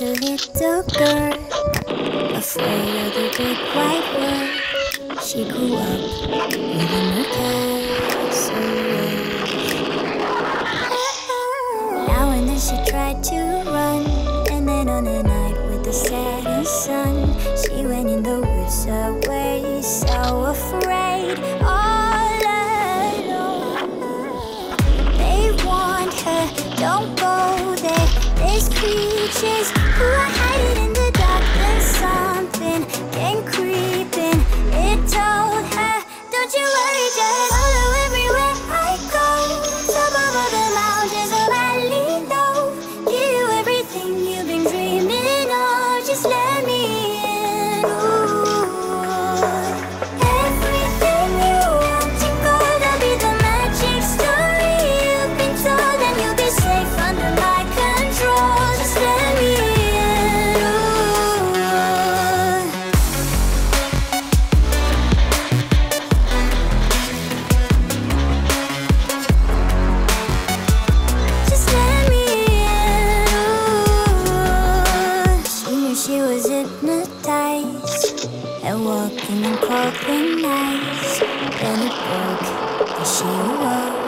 a little girl, afraid of the big white world. She grew up within her castle. Now and then she tried to run, and then on a night with the setting sun, There's creatures hypnotized and walking and crawling nights. Then it broke, and she awoke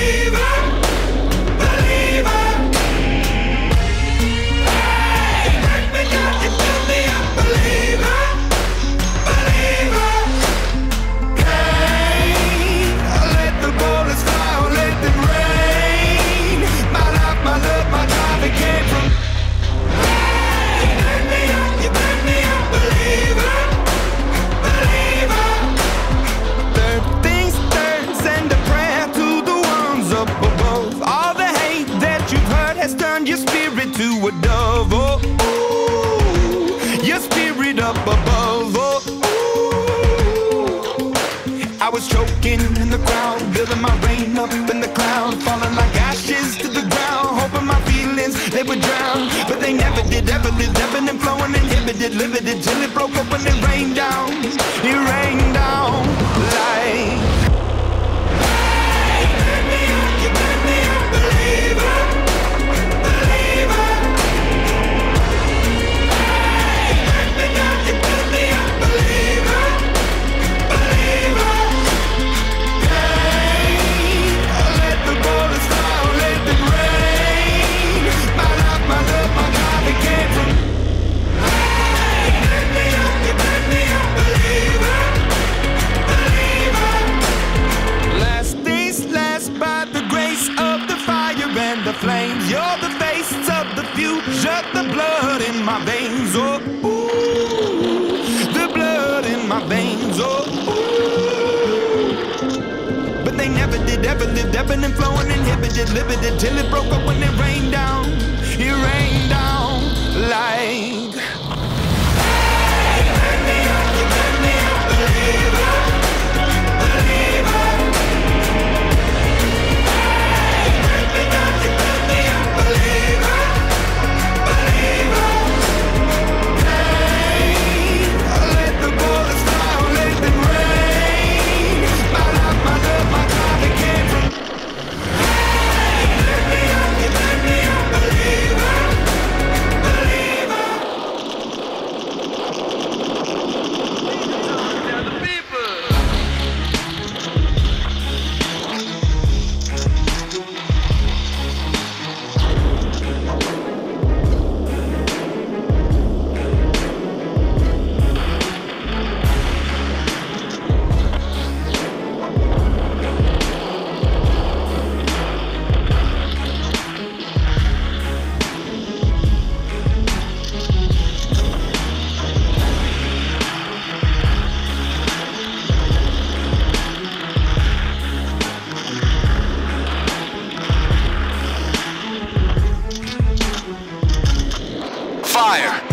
Building my rain up in the cloud, falling like ashes to the ground. Hoping my feelings they would drown, but they never did. Ever lived, ebbing and flowing, inhibited, limited till it broke up and it rained down. It rained. ebbing and flowing inhibited, limited till it broke up when it rained down. It rained down like. fire!